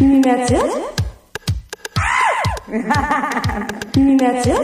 Numérateur Numérateur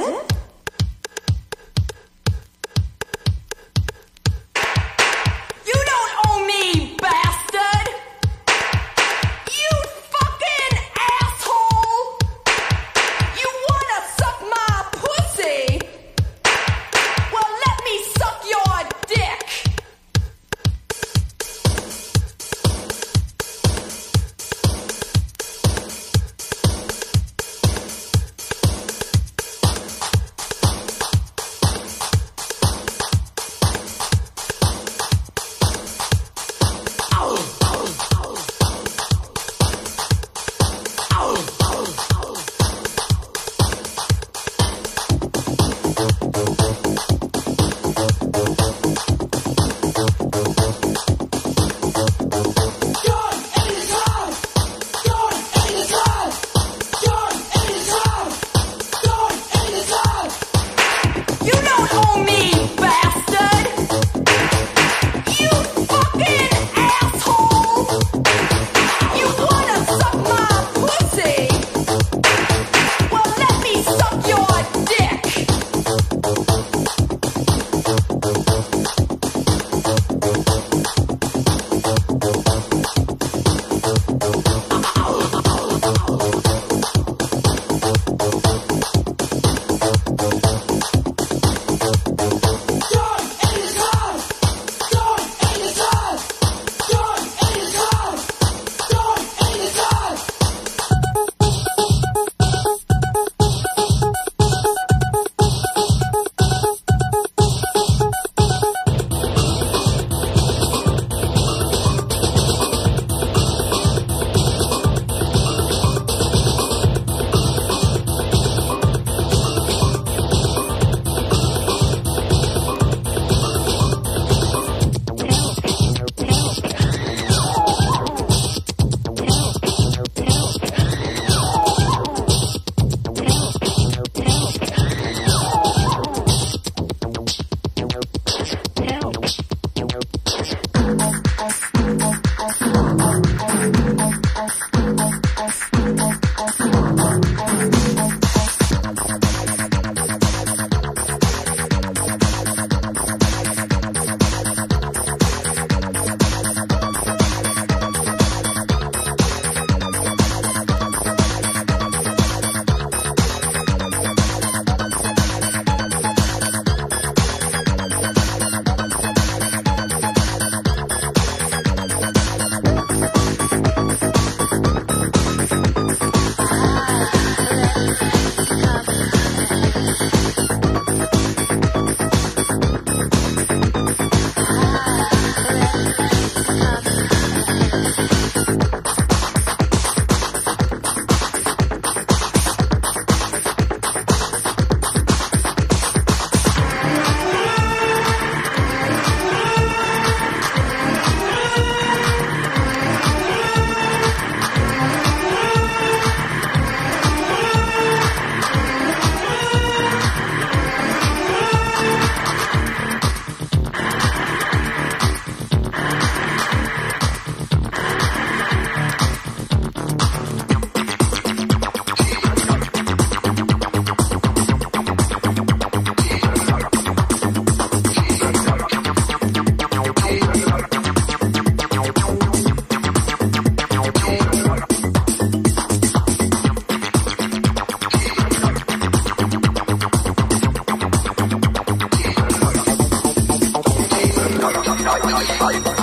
fight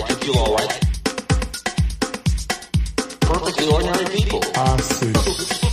alright. I feel alright. Perfectly ordinary people. Ah, awesome.